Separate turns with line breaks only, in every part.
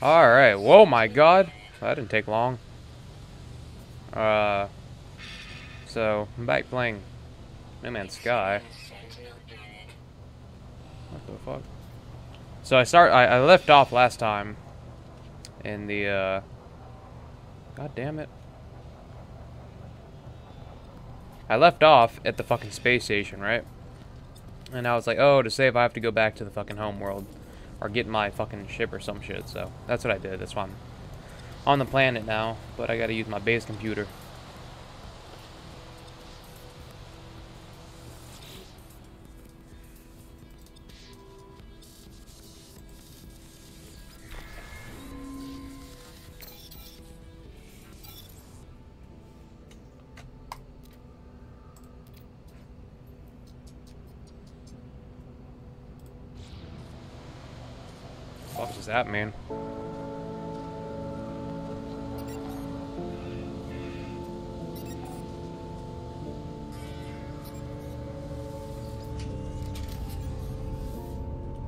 Alright, whoa my god. That didn't take long. Uh, so, I'm back playing No Man's Sky. What the fuck? So I start, I, I left off last time in the, uh, god damn it. I left off at the fucking space station, right? And I was like, oh, to save I have to go back to the fucking home world. Or get my fucking ship or some shit, so that's what I did. That's why I'm on the planet now, but I gotta use my base computer. What does that mean?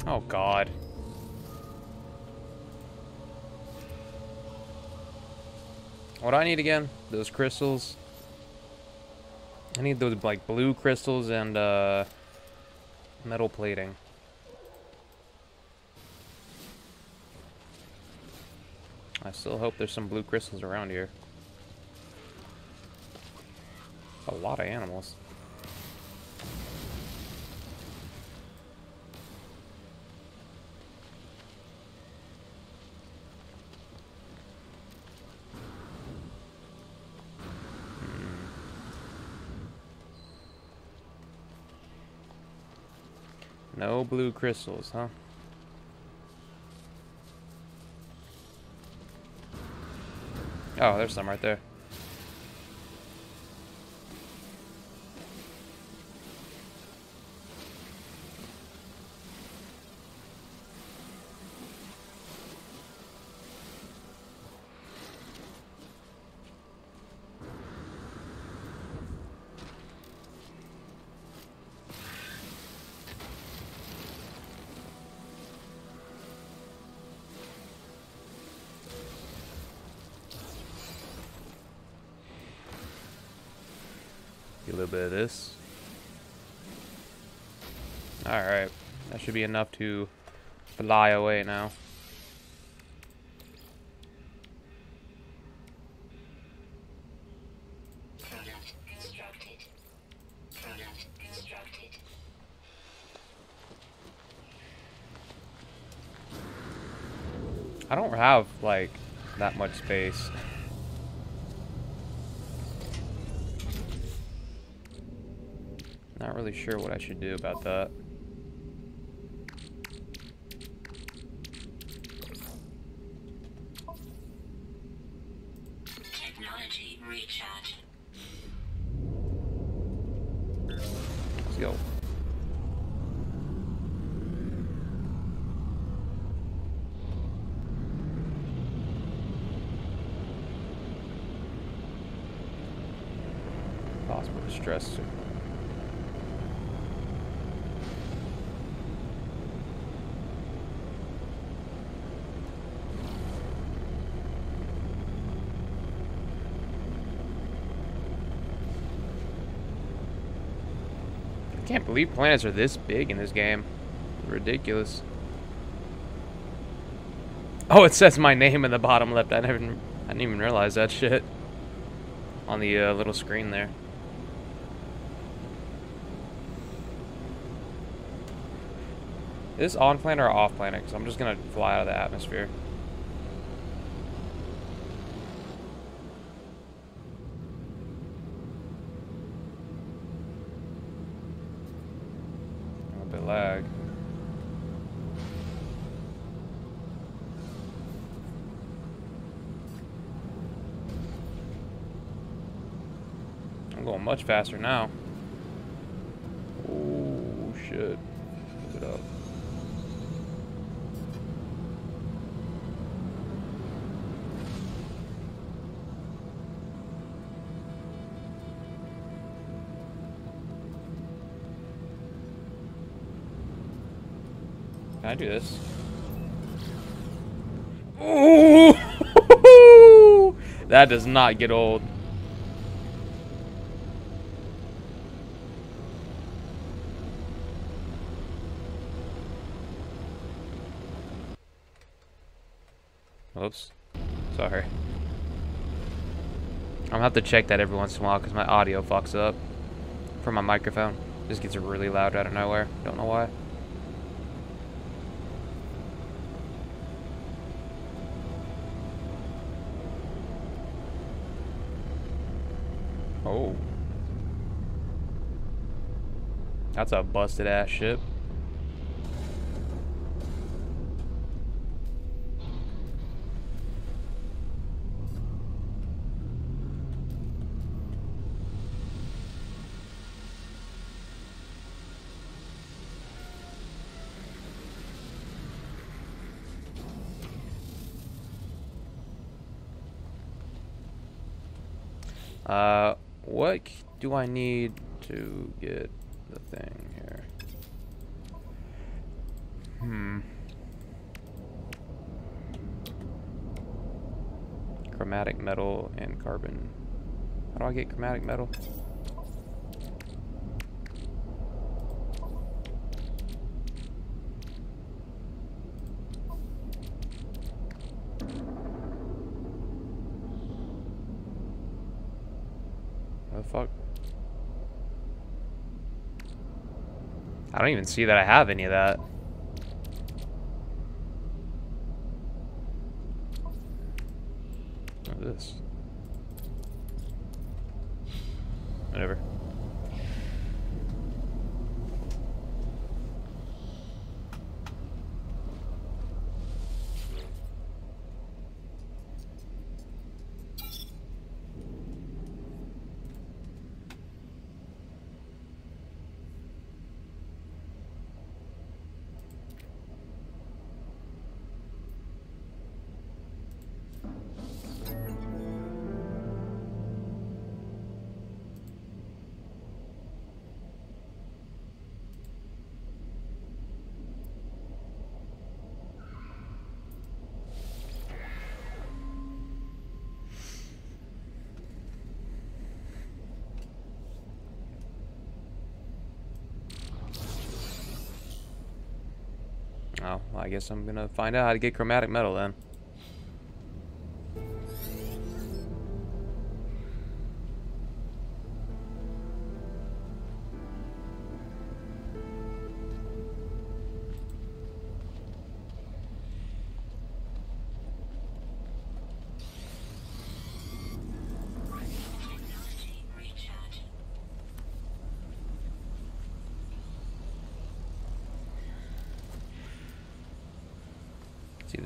Oh god. What do I need again? Those crystals. I need those like blue crystals and uh metal plating. I still hope there's some blue crystals around here. A lot of animals. Hmm. No blue crystals, huh? Oh, there's some right there. A little bit of this. Alright. That should be enough to fly away now. I don't have, like, that much space. Not really sure what I should do about that.
Technology recharge.
Let's go. Possible distress. Can't believe planets are this big in this game. Ridiculous. Oh, it says my name in the bottom left. I never, I didn't even realize that shit on the uh, little screen there. Is this on planet or off planet? Because I'm just gonna fly out of the atmosphere. A bit lag. I'm going much faster now. Oh shit. Look it up. Can I do this? Ooh! that does not get old. Oops. Sorry. I'm gonna have to check that every once in a while because my audio fucks up from my microphone. This gets really loud out of nowhere. Don't know why. Oh. That's a busted ass ship. Uh, what do I need to get the thing here? Hmm. Chromatic metal and carbon. How do I get chromatic metal? What the fuck? I don't even see that I have any of that. Oh, well, I guess I'm gonna find out how to get chromatic metal then.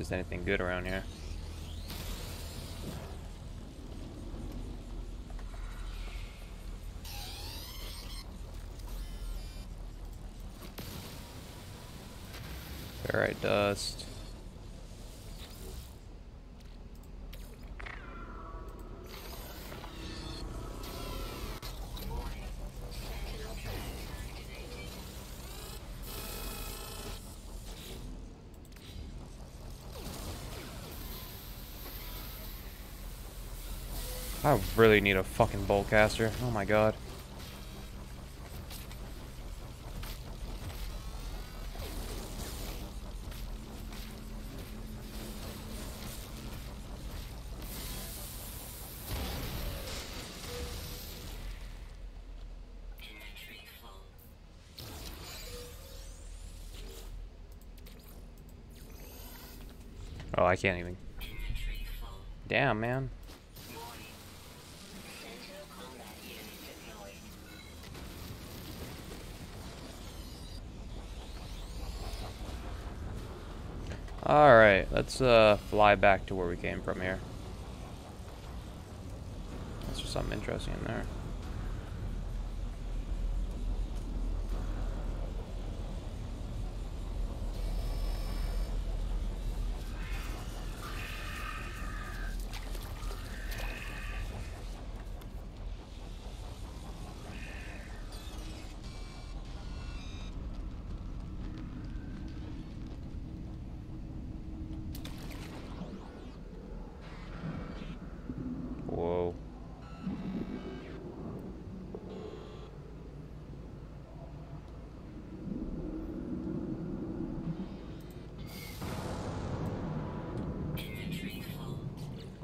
There's anything good around here. Ferrite dust. I really need a fucking bolt caster. Oh my god. Oh, I can't even. Damn, man. Alright, let's uh, fly back to where we came from here. That's just something interesting in there.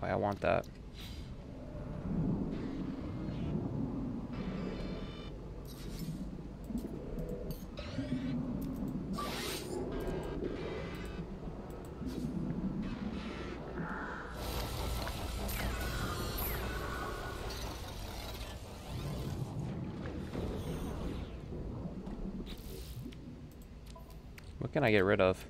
I want that. What can I get rid of?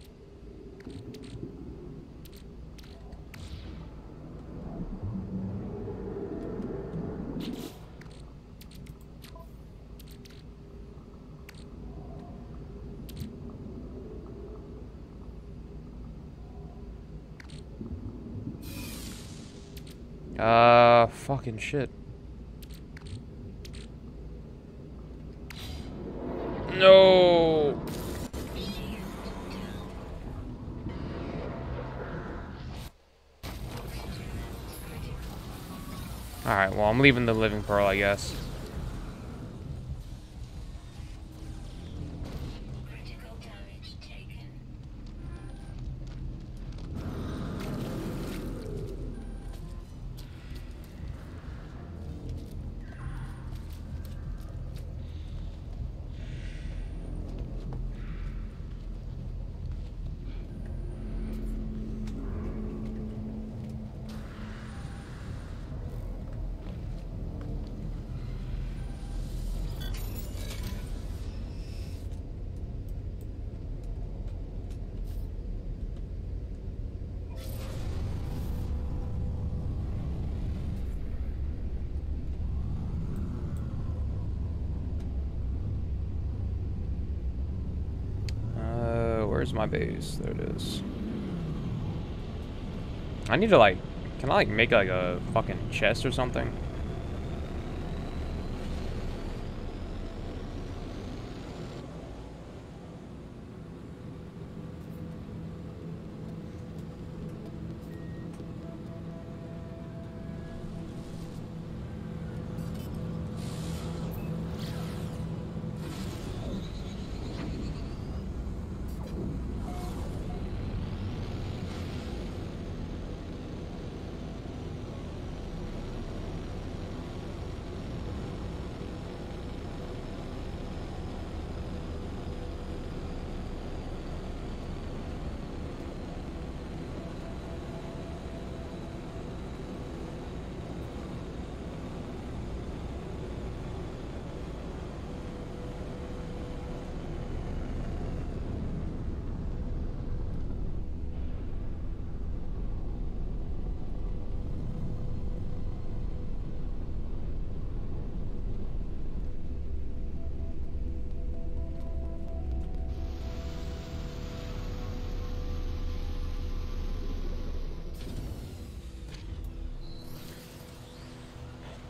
Uh, fucking shit. No. Alright, well, I'm leaving the living pearl, I guess. Where's my base? There it is. I need to, like, can I, like, make, like, a fucking chest or something?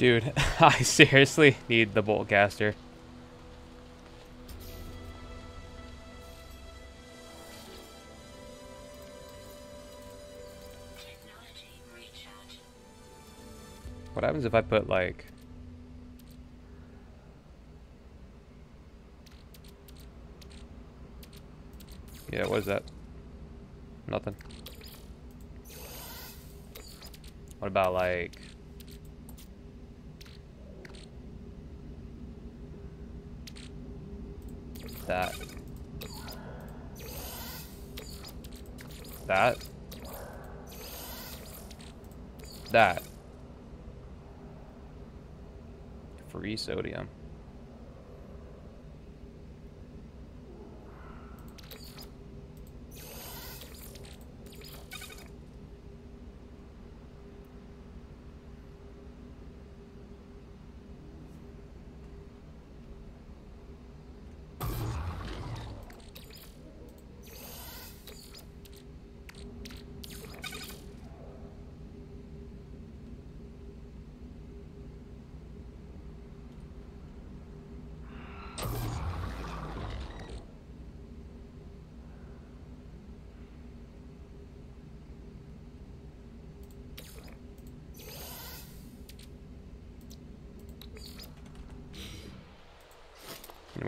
Dude, I seriously need the bolt caster. What happens if I put, like... Yeah, what is that? Nothing. What about, like... That. That. That. Free sodium.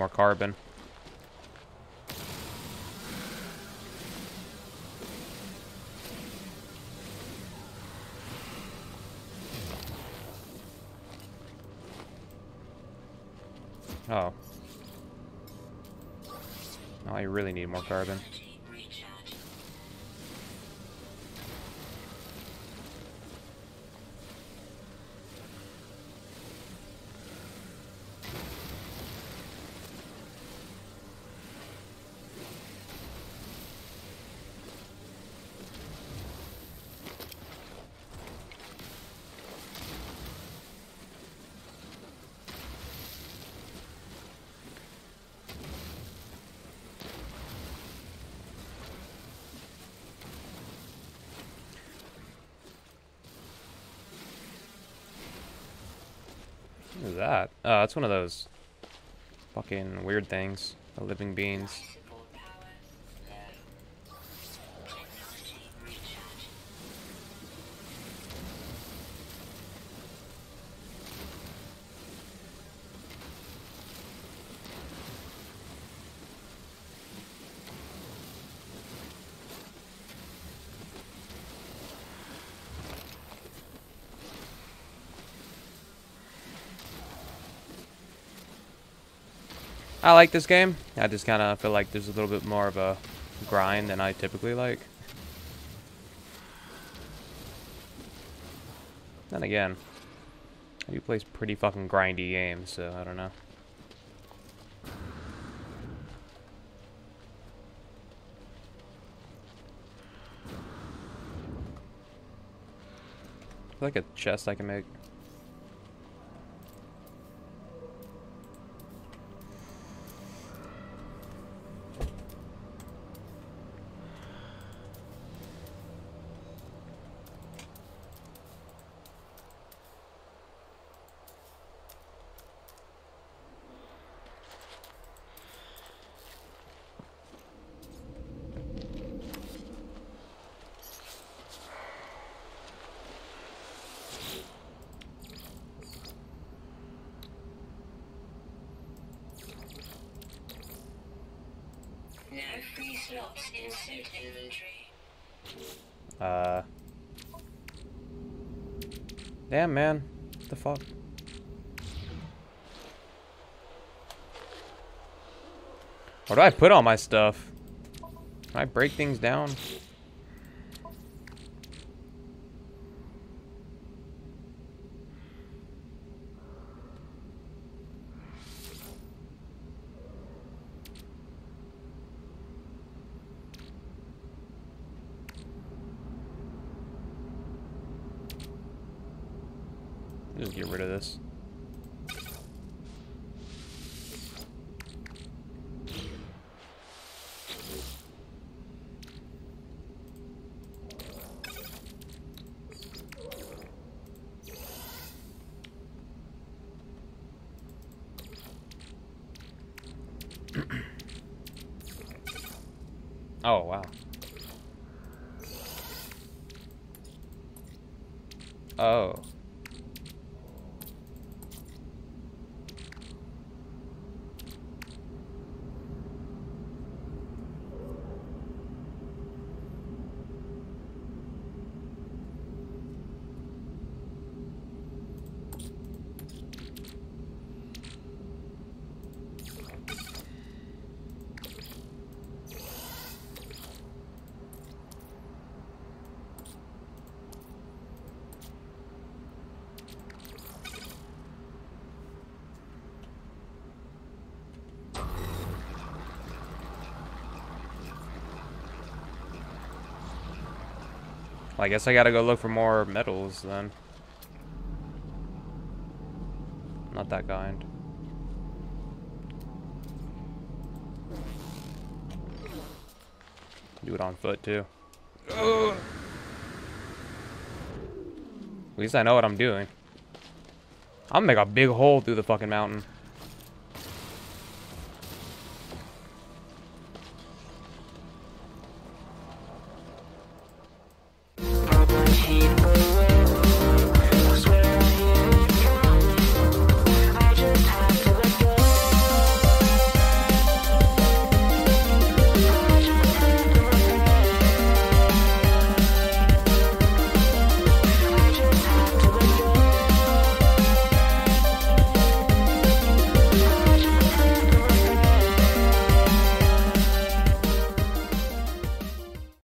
more carbon. Oh. Oh, I really need more carbon. What is that? Oh, that's one of those fucking weird things. The living beings. I like this game. I just kind of feel like there's a little bit more of a grind than I typically like. Then again, I do play pretty fucking grindy games, so I don't know. like a chest I can make.
No free slots in suit inventory.
Uh. Damn, man. What the fuck? Where do I put all my stuff? Can I break things down? Just get rid of this. Oh, wow. Oh. Well, I guess I gotta go look for more metals then. Not that kind. Do it on foot too. Ugh. At least I know what I'm doing. I'm gonna make a big hole through the fucking mountain.